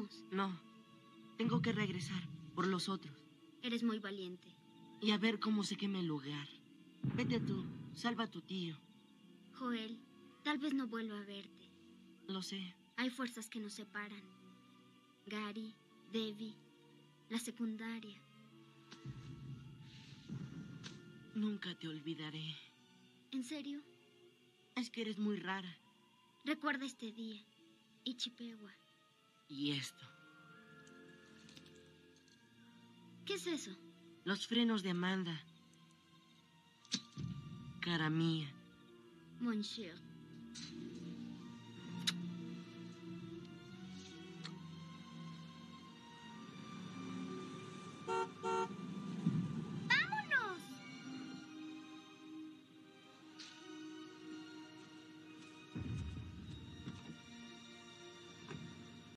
vamos. No. Tengo que regresar por los otros. Eres muy valiente. Y a ver cómo se queme el lugar. Vete tú. Salva a tu tío. Joel, tal vez no vuelva a verte. Lo sé. Hay fuerzas que nos separan. Gary, Debbie, la secundaria. Nunca te olvidaré. ¿En serio? Es que eres muy rara. Recuerda este día. Y Chippewa. Y esto. ¿Qué es eso? Los frenos de Amanda. Cara mía. Monsieur.